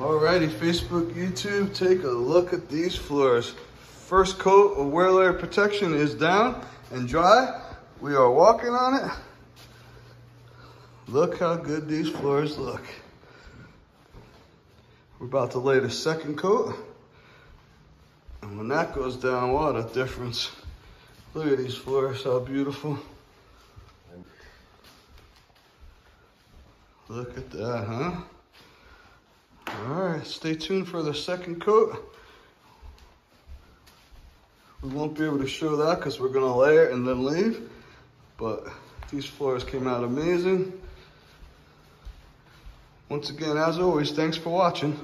Alrighty, Facebook, YouTube, take a look at these floors. First coat of wear layer protection is down and dry. We are walking on it. Look how good these floors look. We're about to lay the second coat. And when that goes down, what a difference. Look at these floors, how beautiful. Look at that, huh? All right, stay tuned for the second coat. We won't be able to show that because we're gonna layer and then leave, but these floors came out amazing. Once again, as always, thanks for watching.